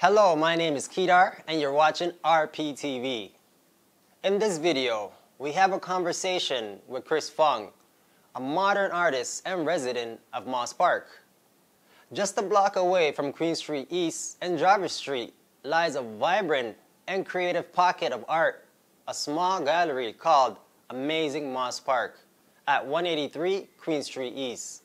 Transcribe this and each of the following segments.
Hello, my name is Kedar and you're watching RPTV. In this video, we have a conversation with Chris Fung, a modern artist and resident of Moss Park. Just a block away from Queen Street East and Jarvis Street lies a vibrant and creative pocket of art, a small gallery called Amazing Moss Park at 183 Queen Street East.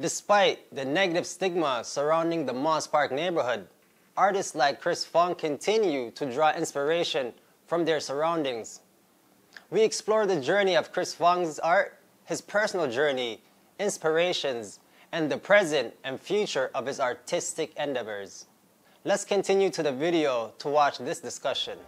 Despite the negative stigma surrounding the Moss Park neighborhood, artists like Chris Fung continue to draw inspiration from their surroundings. We explore the journey of Chris Fung's art, his personal journey, inspirations, and the present and future of his artistic endeavors. Let's continue to the video to watch this discussion.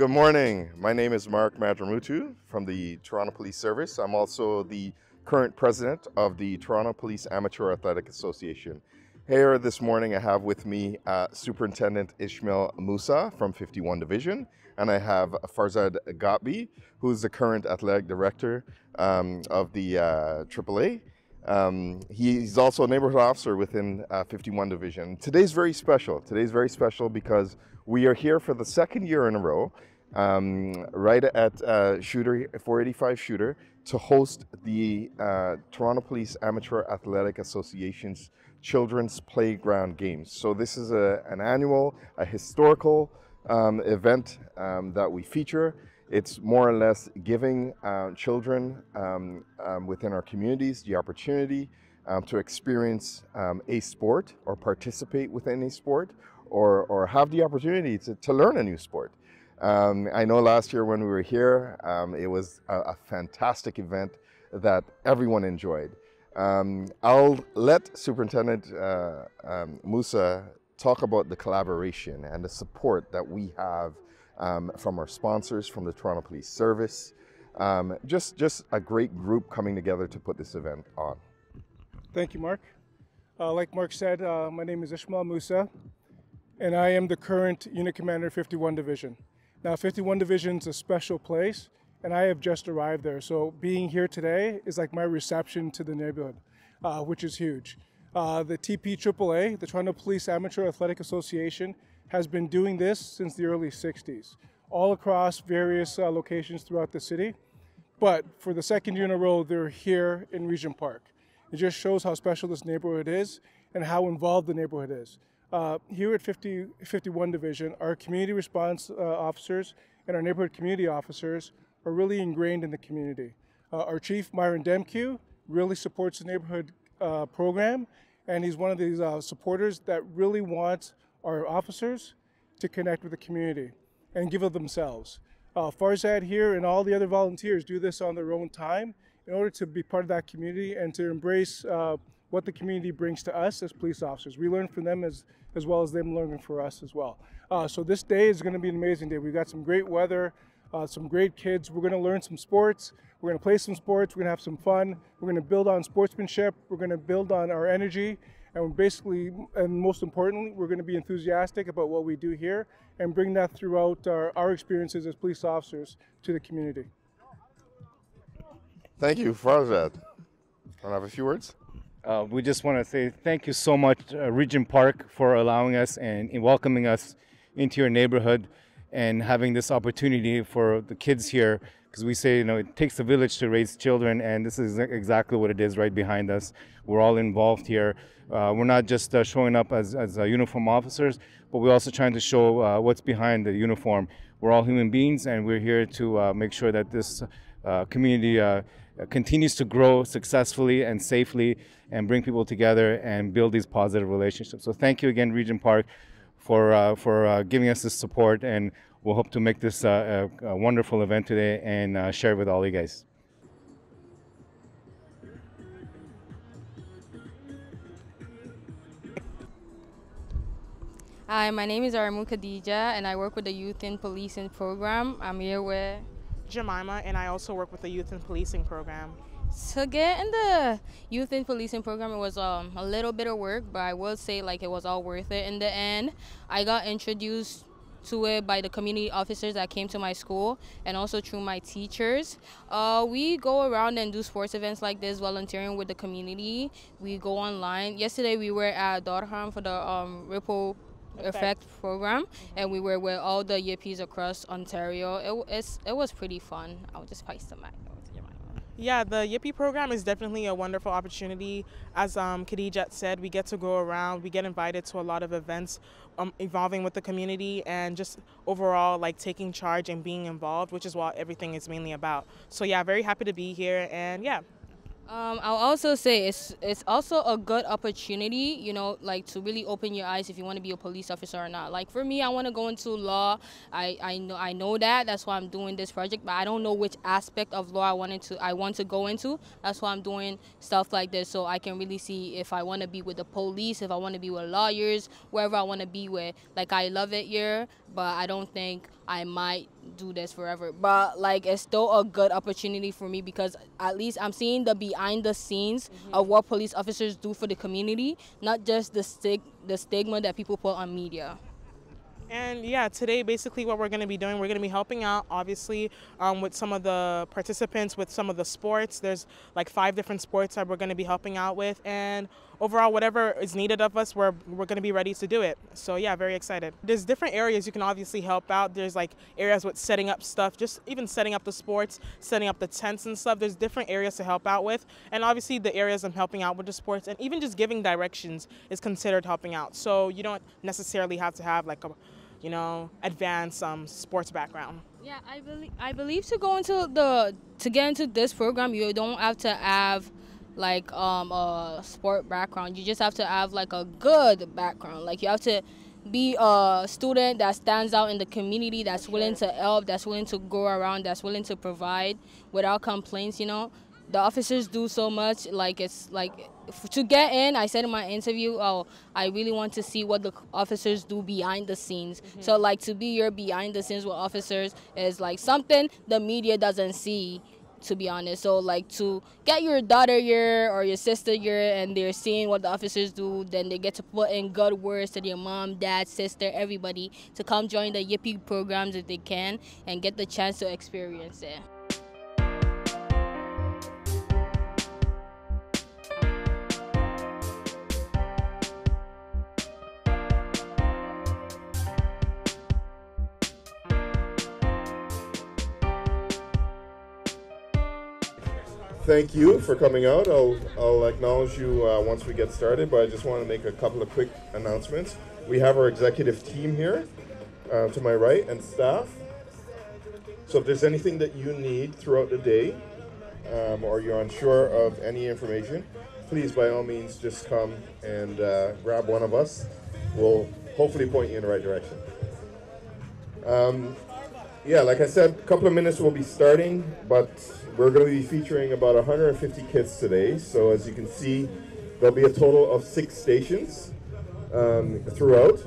Good morning. My name is Mark Madramutu from the Toronto Police Service. I'm also the current president of the Toronto Police Amateur Athletic Association. Here this morning, I have with me uh, Superintendent Ishmail Musah from 51 Division, and I have Farzad Gatbi, who's the current athletic director um, of the uh, AAA. Um, he's also a neighborhood officer within uh, 51 Division. Today's very special. Today's very special because we are here for the second year in a row um, right at uh, Shuter 485 Shuter to host the uh, Toronto Police Amateur Athletic Association's Children's Playground Games. So this is a, an annual, a historical um, event um, that we feature. It's more or less giving uh, children um, um, within our communities the opportunity um, to experience a sport or participate within a sport or, or have the opportunity to, to learn a new sport. Um, I know last year when we were here, um, it was a, a, fantastic event that everyone enjoyed. Um, I'll let Superintendent uh, um, Musah talk about the collaboration and the support that we have um, from our sponsors, from the Toronto Police Service. Um, just, just a great group coming together to put this event on. Thank you, Mark. Uh, like Mark said, uh, my name is Ishmail Musah, and I am the current Unit Commander 51 Division. Now, 51 Division is a special place, and I have just arrived there. So being here today is like my reception to the neighborhood, uh, which is huge. Uh, the TP AAA, the Toronto Police Amateur Athletic Association, has been doing this since the early 60s, all across various uh, locations throughout the city. But for the second year in a row, they're here in Regent Park. It just shows how special this neighborhood is and how involved the neighborhood is. Uh, here at 50, 51 Division, our community response uh, officers and our neighborhood community officers are really ingrained in the community. Uh, our chief, Myron Demkiw, really supports the neighborhood uh, program, and he's one of these uh, supporters that really wants our officers to connect with the community and give of themselves. Uh, Farzad here and all the other volunteers do this on their own time in order to be part of that community and to embrace what the community brings to us as police officers. We learn from them as, as well as them learning for us as well. Uh, so this day is going to be an amazing day. We've got some great weather, uh, some great kids. We're going to learn some sports. We're going to play some sports. We're going to have some fun. We're going to build on sportsmanship. We're going to build on our energy. And basically, and most importantly, we're going to be enthusiastic about what we do here and bring that throughout our, our experiences as police officers to the community. Thank you, Farzad. Want to have a few words? Uh, we just want to say thank you so much, uh, Regent Park, for allowing us and, welcoming us into your neighborhood and having this opportunity for the kids here. Because we say, you know, it takes a village to raise children, and this is exactly what it is right behind us. We're all involved here. Uh, we're not just uh, showing up as, as uh, uniform officers, but we're also trying to show uh, what's behind the uniform. We're all human beings, and we're here to make sure that this community uh, continues to grow successfully and safely and bring people together and build these positive relationships. So thank you again, Regent Park, for, uh, for uh, giving us this support and we'll hope to make this uh, a, a, wonderful event today and uh, share it with all you guys. Hi, my name is Aramu Khadija and I work with the Youth in Policing program. I'm here with Jemima, and I also work with the Youth and Policing program. to get in the youth and policing program. It was um, a little bit of work, but I will say like it was all worth it in the end. I got introduced to it by the community officers that came to my school and also through my teachers. Uh, we go around and do sports events like this, volunteering with the community. We go online. Yesterday we were at Durham for the um, Ripple Effect. Effect program, and we were with all the yippies across Ontario. It, it's, it was pretty fun. I'll just pass the mic over to Jemima. Yeah, the Yippee program is definitely a wonderful opportunity. As um, Khadijat said, we get to go around, we get invited to a lot of events um, involving with the community and just overall like taking charge and being involved, which is what everything is mainly about. So yeah, very happy to be here and yeah. Um, I'll also say it's it's also a good opportunity, you know, like to really open your eyes if you want to be a police officer or not. Like for me, I want to go into law. I, I know I know that. That's why I'm doing this project, but I don't know which aspect of law I wanted to I want to go into. That's why I'm doing stuff like this so I can really see if I want to be with the police, if I want to be with lawyers, wherever I want to be with. Like I love it here, but I don't think I might do this forever. But like it's still a good opportunity for me because at least I'm seeing the behind the scenes of what police officers do for the community, not just the stig- the stigma that people put on media. And yeah, today basically what we're going to be doing, we're going to be helping out obviously um, with some of the participants with some of the sports. There's like five different sports that we're going to be helping out with, and overall, whatever is needed of us, we're we're going to be ready to do it. So yeah, very excited. There's different areas you can obviously help out. There's like areas with setting up stuff, just even setting up the sports, setting up the tents and stuff. There's different areas to help out with, and obviously the areas I'm helping out with the sports, and even just giving directions is considered helping out. So you don't necessarily have to have like a you know, advanced um, sports background. Yeah, I believe I believe to go into the to get into this program, you don't have to have like um a sport background. You just have to have like a good background. Like you have to be a student that stands out in the community, that's willing to help, that's willing to go around, that's willing to provide without complaints. You know, the officers do so much. Like it's like f- to get in. I said in my interview, oh, I really want to see what the officers do behind the scenes. So like to be your behind the scenes with officers is like something the media doesn't see. To be honest, so like to get your daughter here or your sister here, and they're seeing what the officers do, then they get to put in good words to their mom, dad, sister, everybody to come join the Yippee programs if they can and get the chance to experience it. Thank you for coming out. I'll, I'll acknowledge you uh, once we get started, but I just want to make a couple of quick announcements. We have our executive team here uh, to my right and staff. So if there's anything that you need throughout the day um, or you're unsure of any information, please by all means just come and uh, grab one of us. We'll hopefully point you in the right direction. Um, yeah, like I said, a couple of minutes we'll be starting, but we're going to be featuring about 150 kids today. So as you can see, there'll be a total of six stations um, throughout.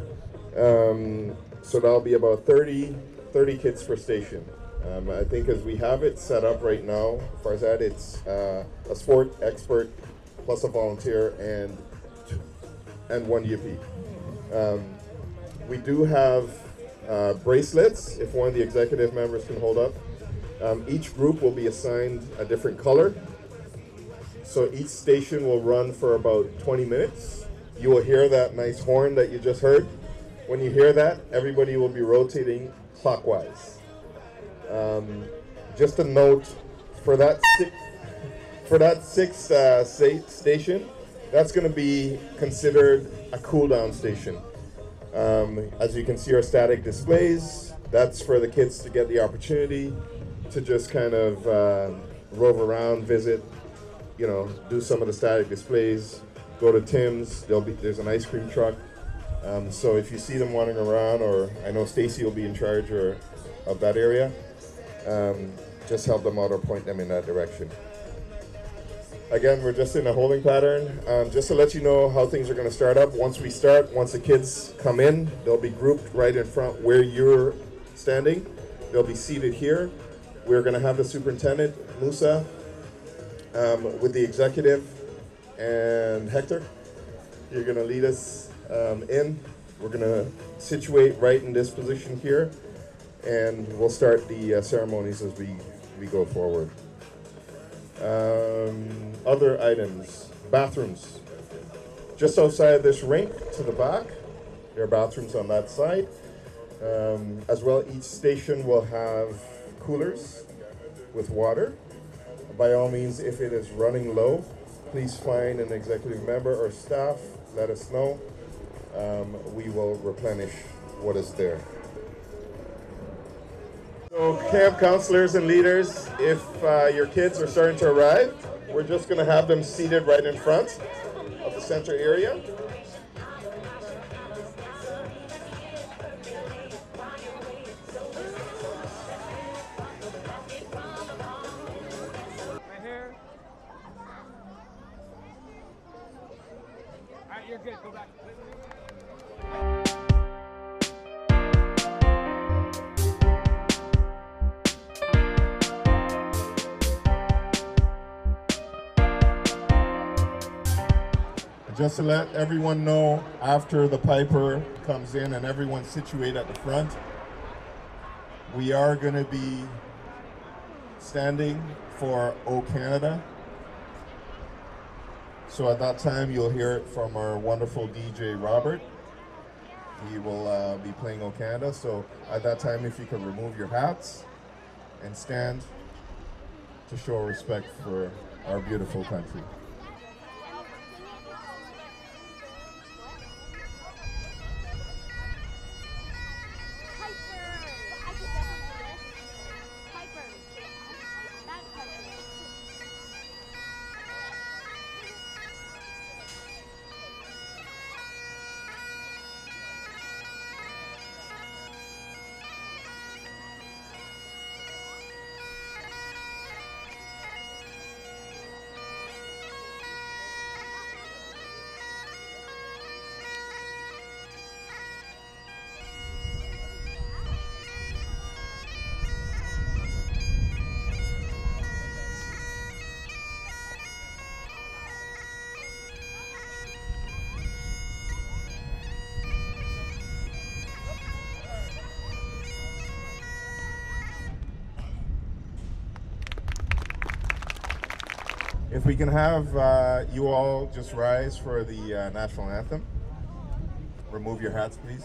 Um, so that'll be about 30, 30 kids per station. Um, I think as we have it set up right now, as far as that, it's uh, a sport expert plus a volunteer and and one yippee. Um, we do have uh, bracelets, if one of the executive members can hold up. Um, each group will be assigned a different color. So each station will run for about 20 minutes. You will hear that nice horn that you just heard. When you hear that, everybody will be rotating clockwise. Um, just a note for that six, for that sixth uh, sta- station, that's going to be considered a cool down station. Um, as you can see, our static displays, that's for the kids to get the opportunity to just kind of uh, rove around, visit, you know, do some of the static displays. Go to Tim's, there'll be there's an ice cream truck. Um, so if you see them wandering around, or I know Stacy will be in charge or of that area, um, just help them out or point them in that direction. Again, we're just in a holding pattern. Um, just to let you know how things are going to start up. Once we start, once the kids come in, they'll be grouped right in front where you're standing. They'll be seated here. We're going to have the superintendent, Musah, um, with the executive, and Hector. You're going to lead us um, in. We're going to situate right in this position here, and we'll start the uh, ceremonies as we, we go forward. Um, other items, bathrooms. Just outside this rink to the back, there are bathrooms on that side. Um, as well, each station will have coolers with water. By all means, if it is running low, please find an executive member or staff, let us know. Um, we will replenish what is there. So, camp counselors and leaders, if uh, your kids are starting to arrive, we're just going to have them seated right in front of the center area. Just to let everyone know, after the piper comes in and everyone's situated at the front, we are going to be standing for O Canada. So at that time, you'll hear it from our wonderful DJ Robert. He will uh, be playing O Canada. So at that time, if you could remove your hats and stand to show respect for our beautiful country. We can have uh, you all just rise for the uh, national anthem. Remove your hats, please.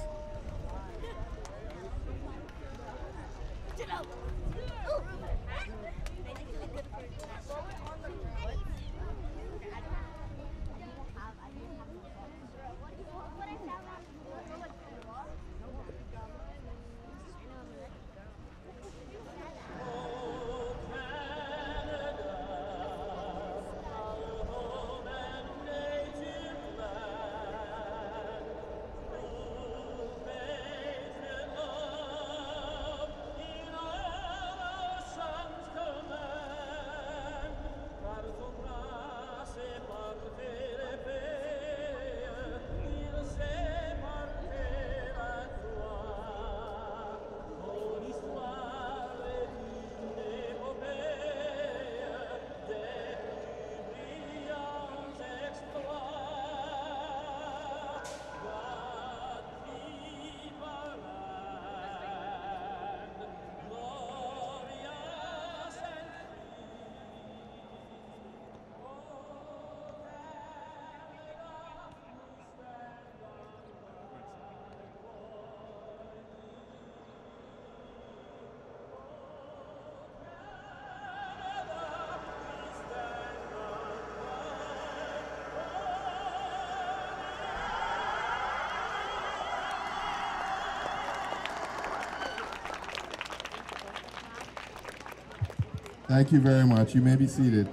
Thank you very much. You may be seated.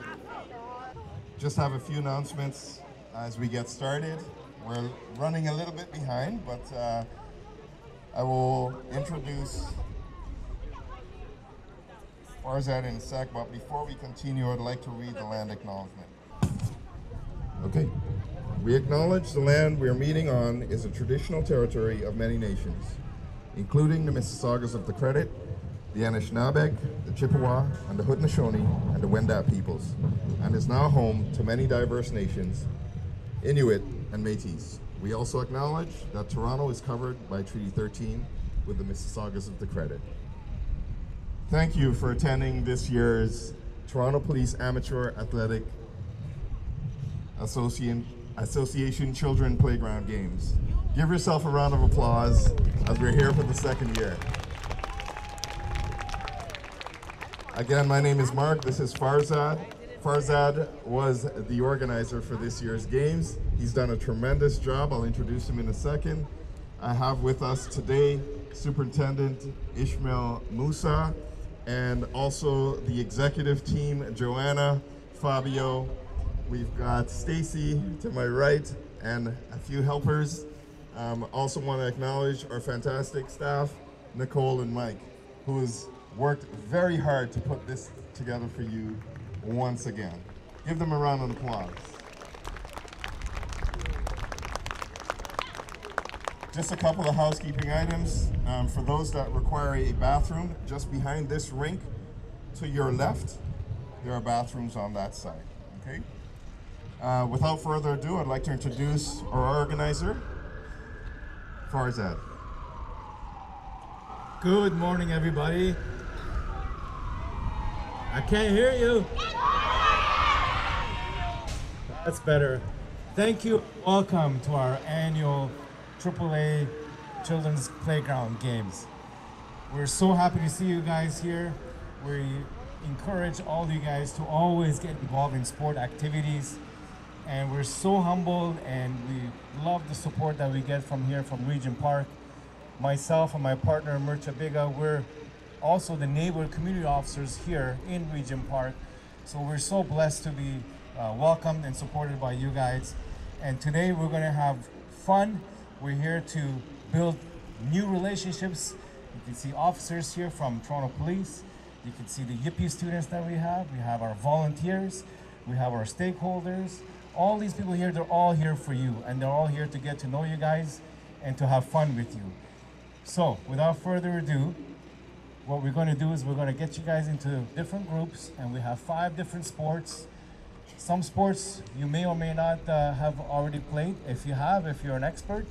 Just have a few announcements as we get started. We're running a little bit behind, but uh, I will introduce Farzad in a sec. But before we continue, I'd like to read the land acknowledgement. Okay. We acknowledge the land we are meeting on is a traditional territory of many nations, including the Mississaugas of the Credit, the Anishinaabeg, Chippewa, and the Haudenosaunee and the Wendat peoples, and is now home to many diverse nations, Inuit and Métis. We also acknowledge that Toronto is covered by Treaty 13 with the Mississaugas of the Credit. Thank you for attending this year's Toronto Police Amateur Athletic Association, Association Children Playground Games. Give yourself a round of applause as we're here for the second year. Again, my name is Mark. This is Farzad. Farzad was the organizer for this year's games. He's done a tremendous job. I'll introduce him in a second. I have with us today Superintendent Ishmail Musah and also the executive team, Joanna, Fabio. We've got Stacy to my right and a few helpers. Um, also want to acknowledge our fantastic staff, Nicole and Mike, who has worked very hard to put this together for you once again. Give them a round of applause. Just a couple of housekeeping items. Um, for those that require a bathroom, just behind this rink to your left, there are bathrooms on that side, okay? Uh, without further ado, I'd like to introduce our organizer, Farzad. Good morning, everybody. I can't hear you. That's better. Thank you. Welcome to our annual AAA Children's Playground Games. We're so happy to see you guys here. We encourage all you guys to always get involved in sport activities. And we're so humbled and we love the support that we get from here from Regent Park. Myself and my partner Murcha Biga, we're also the neighborhood community officers here in Regent Park. So we're so blessed to be uh, welcomed and supported by you guys. And today we're going to have fun. We're here to build new relationships. You can see officers here from Toronto Police. You can see the Yippee students that we have. We have our volunteers. We have our stakeholders. All these people here, they're all here for you. And they're all here to get to know you guys and to have fun with you. So without further ado, what we're going to do is we're going to get you guys into different groups and we have five different sports. Some sports you may or may not uh, have already played. If you have if you're an expert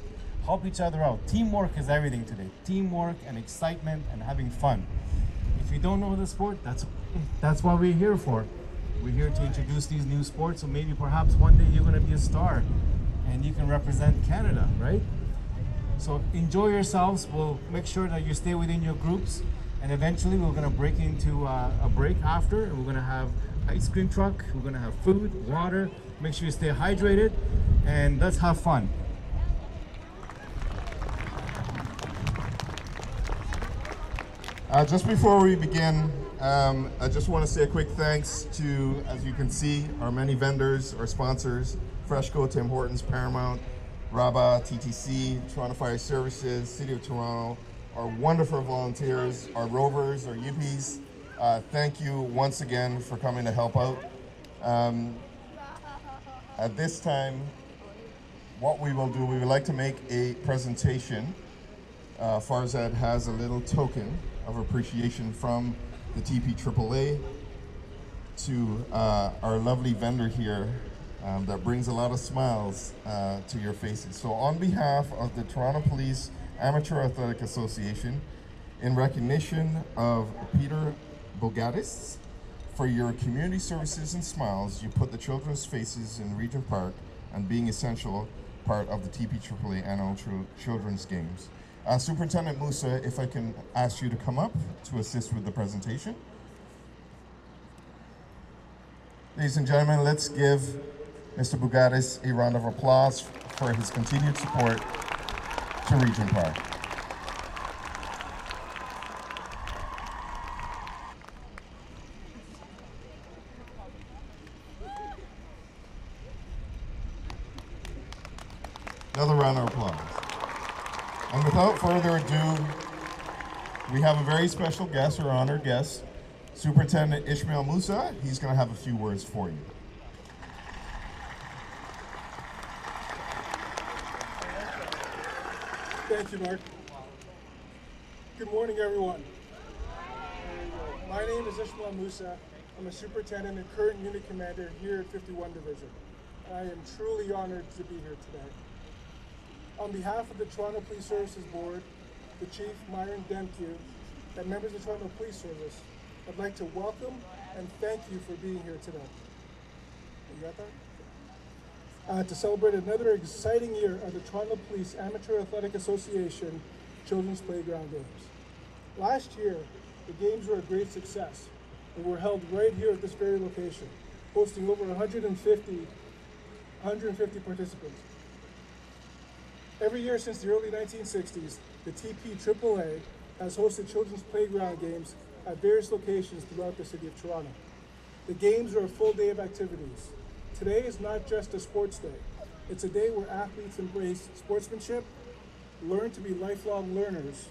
help each other out. Teamwork is everything today. Teamwork and excitement and having fun. If you don't know the sport that's that's what we're here for. We're here to introduce these new sports so maybe perhaps one day you're going to be a star and you can represent canada right? So enjoy yourselves. We'll make sure that you stay within your groups and eventually we're gonna break into uh, a break after and we're gonna have ice cream truck, we're gonna have food, water, make sure you stay hydrated and let's have fun. Uh, just before we begin, um, I just want to say a quick thanks to, as you can see, our many vendors, our sponsors, Freshco, Tim Hortons, Paramount, Raba, TTC, Toronto Fire Services, City of Toronto, our wonderful volunteers, our rovers, our yippies. Uh, thank you once again for coming to help out. Um, at this time, what we will do, we would like to make a presentation. Uh, Farzad has a little token of appreciation from the TP AAA to uh, our lovely vendor here um, that brings a lot of smiles uh, to your faces. So on behalf of the Toronto Police Amateur Athletic Association, in recognition of Peter Bogatis, for your community services and smiles, you put the children's faces in Regent Park and being essential part of the TPAAA annual children's games. Uh, Superintendent Musah, if I can ask you to come up to assist with the presentation. Ladies and gentlemen, let's give Mr. Bugatis a round of applause for his continued support to Regent Park. Another round of applause. And without further ado, we have a very special guest, or honored guest, Superintendent Ishmail Musah. He's going to have a few words for you. Thank you, Mark. Good morning, everyone. My name is Ishmail Musah. I'm a superintendent and current unit commander here at 51 Division. I am truly honored to be here today. On behalf of the Toronto Police Services Board, the Chief Myron Demkiw, and members of the Toronto Police Service, I'd like to welcome and thank you for being here today. You got that? Uh, to celebrate another exciting year of the Toronto Police Amateur Athletic Association Children's Playground Games. Last year, the games were a great success and were held right here at this very location, hosting over 150, 150 participants. Every year since the early 1960s, the TP AAA has hosted children's playground games at various locations throughout the city of Toronto. The games are a full day of activities, Today is not just a sports day. It's a day where athletes embrace sportsmanship, learn to be lifelong learners,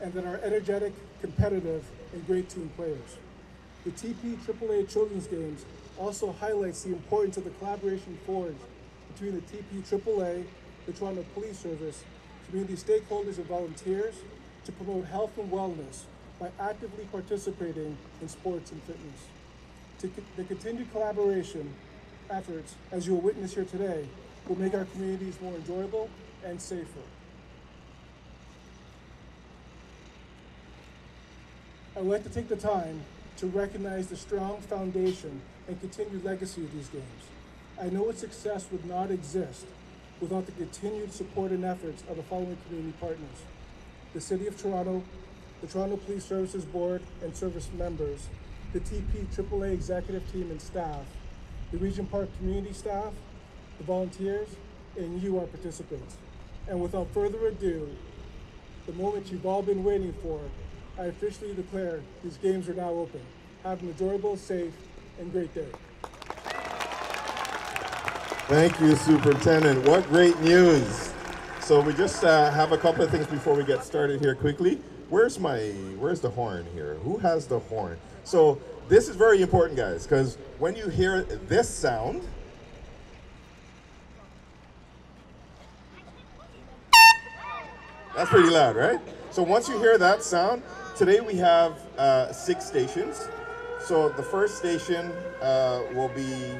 and that are energetic, competitive, and great team players. The TP AAA Children's Games also highlights the importance of the collaboration forged between the TP AAA, the Toronto Police Service, community stakeholders and volunteers to promote health and wellness by actively participating in sports and fitness. To co- the continued collaboration efforts, as you will witness here today, will make our communities more enjoyable and safer. I would like to take the time to recognize the strong foundation and continued legacy of these games. I know its success would not exist without the continued support and efforts of the following community partners. The City of Toronto, the Toronto Police Services Board and service members, the TP AAA executive team and staff, the Regent Park community staff, the volunteers, and you, our participants. And without further ado, the moment you've all been waiting for, I officially declare these games are now open. Have an enjoyable, safe, and great day. Thank you, Superintendent. What great news. So we just uh, have a couple of things before we get started here quickly. Where's my, where's the horn here? Who has the horn? So this is very important, guys, because when you hear this sound, that's pretty loud, right? So once you hear that sound, today we have uh, six stations. So the first station uh, will be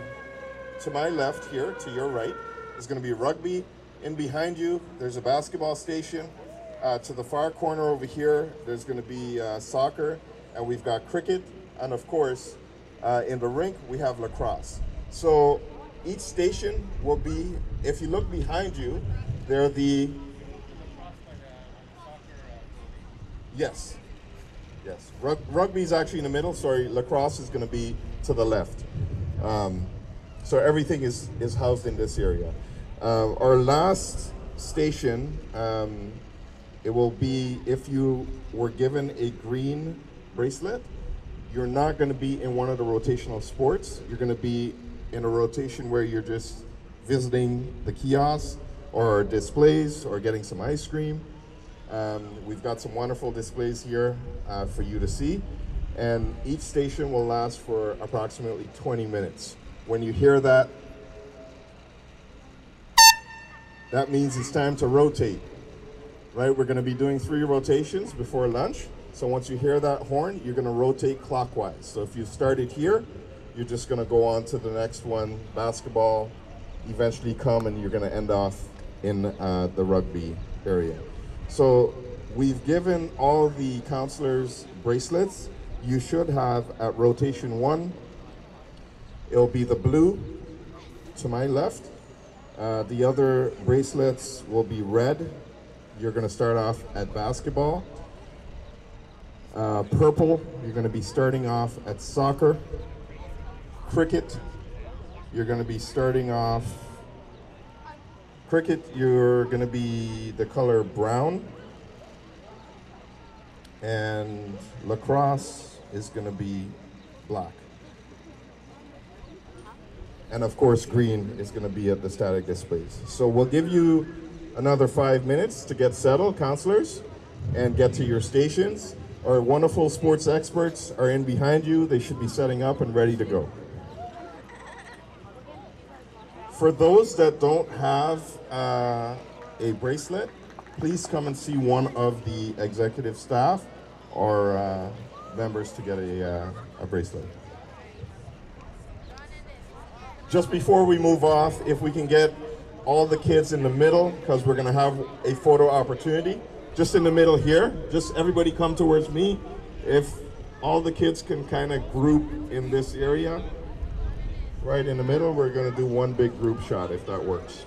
to my left here, to your right, is going to be rugby. In behind you, there's a basketball station. Uh, to the far corner over here, there's going to be uh, soccer, and we've got cricket, and of course, uh, in the rink, we have lacrosse. So each station will be, if you look behind you, there are the. Yes. Yes. Rug- rugby is actually in the middle. Sorry, lacrosse is going to be to the left. Um, so everything is, is housed in this area. Um, our last station, um, it will be if you were given a green bracelet, you're not going to be in one of the rotational sports. You're going to be in a rotation where you're just visiting the kiosks or displays or getting some ice cream. Um, we've got some wonderful displays here uh, for you to see. And each station will last for approximately 20 minutes. When you hear that, that means it's time to rotate. Right? We're going to be doing three rotations before lunch. So once you hear that horn, you're going to rotate clockwise. So if you started here, you're just going to go on to the next one, basketball, eventually come and you're going to end off in uh, the rugby area. So we've given all the counselors bracelets. You should have at rotation one, it'll be the blue to my left. Uh, the other bracelets will be red. You're going to start off at basketball. Uh, purple, you're going to be starting off at soccer. Cricket, you're going to be starting off. Cricket, you're going to be the color brown. And lacrosse is going to be black. And of course, green is going to be at the static displays. So we'll give you another five minutes to get settled, counselors, and get to your stations. Our wonderful sports experts are in behind you. They should be setting up and ready to go. For those that don't have uh, a bracelet, please come and see one of the executive staff or uh, members to get a, uh, a bracelet. Just before we move off, if we can get all the kids in the middle, because we're going to have a photo opportunity. Just in the middle here, just everybody come towards me. If all the kids can kind of group in this area, right in the middle, we're to do one big group shot if that works.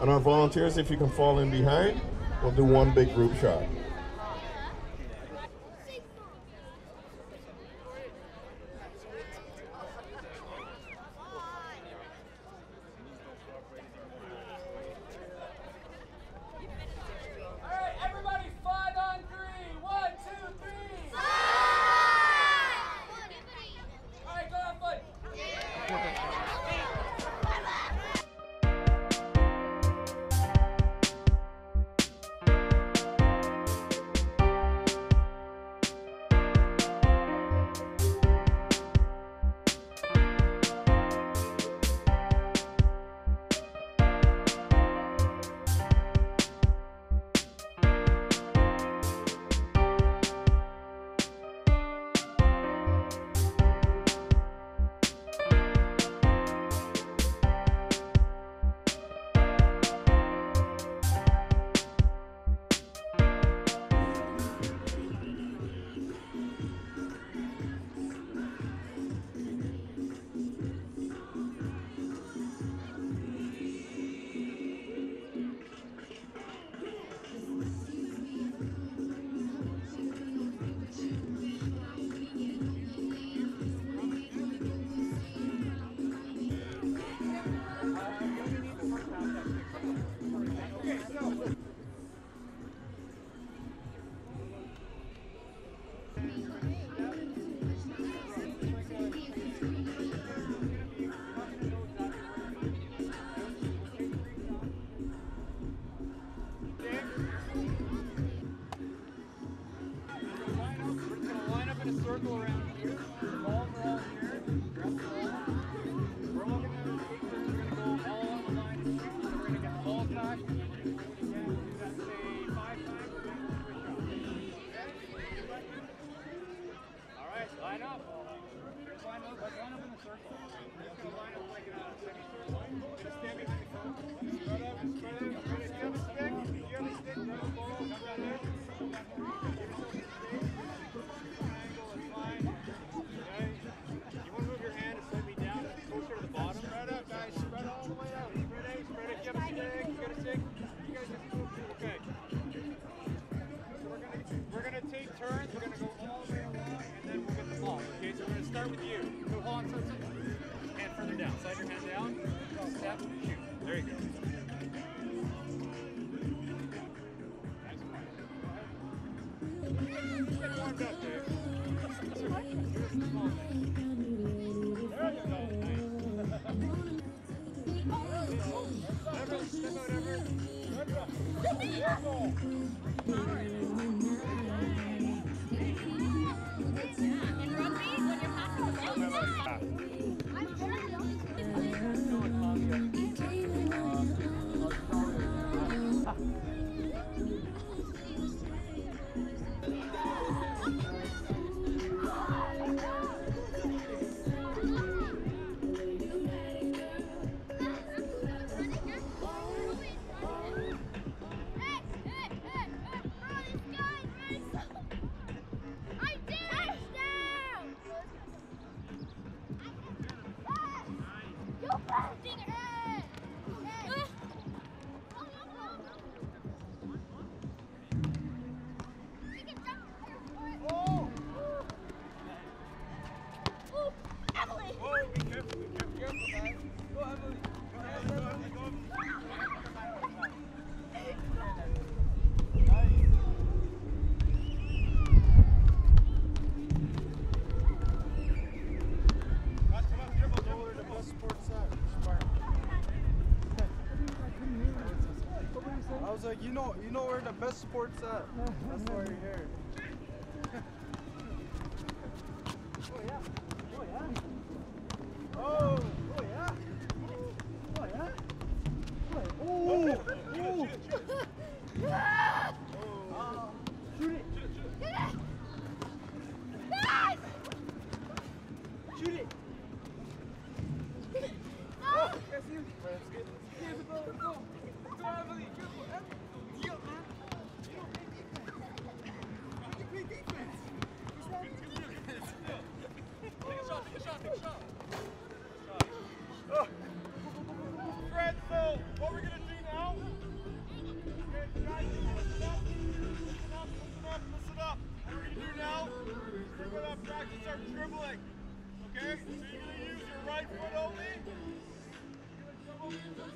And our volunteers, if you can fall in behind, we'll do one big group shot. I バカに。Best sports at. That's why you're here.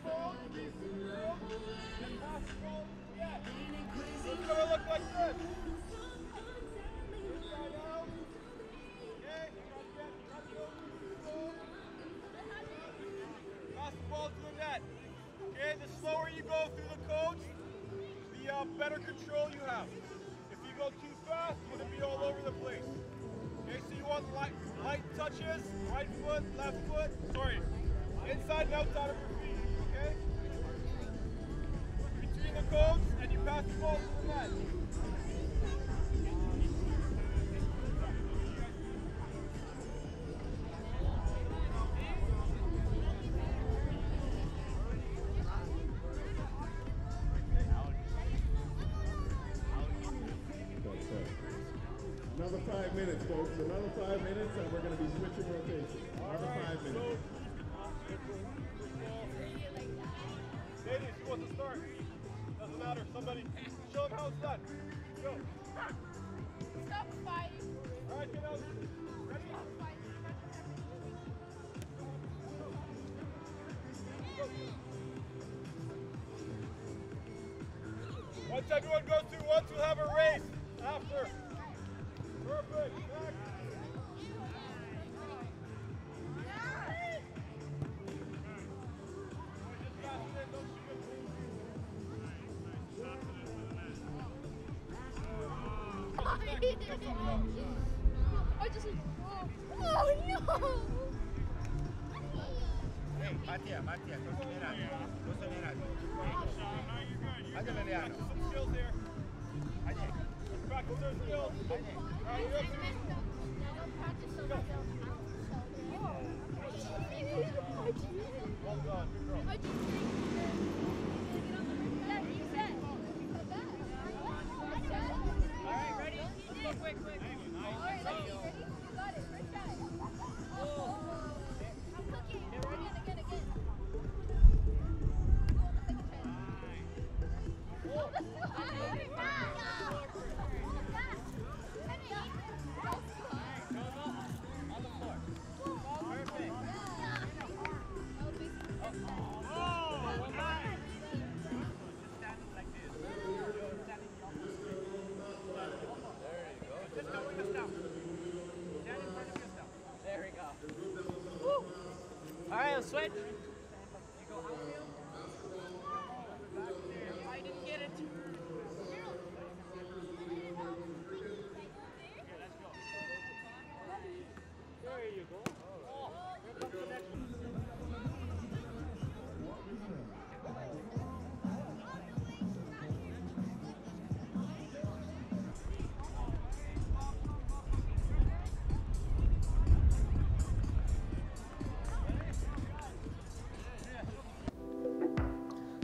Ball to the net. It's gonna look like this. Pass the ball to the net. Okay, the slower you go through the coach, the uh, better control you have. If you go too fast, you're gonna be all over the place. Okay, so you want light, light touches, right foot, left foot, sorry, inside and outside of your feet, okay? Between the coach and you pass the ball to the net. Doesn't. Somebody, show them how it's done. Go. Stop fighting. All right, get out. Ready? Once everyone goes through once, we'll have a race after. Perfect. Next.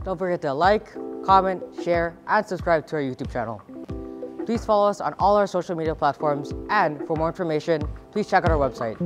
Don't forget to like, comment, share, and subscribe to our YouTube channel. Please follow us on all our social media platforms, and for more information, please check out our website.